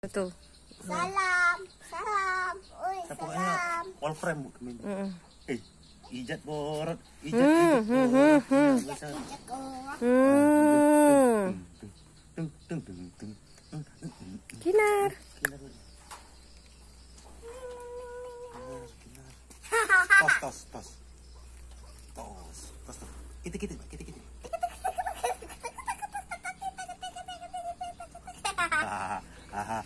Betul. Salam, salam, oi salam. all frame bu kami. Mm. Eh, ijat borot, ijat Hmm, ijat hmm, hmm. Hmm. Tung, tung, tung, tung, tung, tung, tung. Kinar. Tos, tos. Tos, tos, tos. Kita, kita, kita,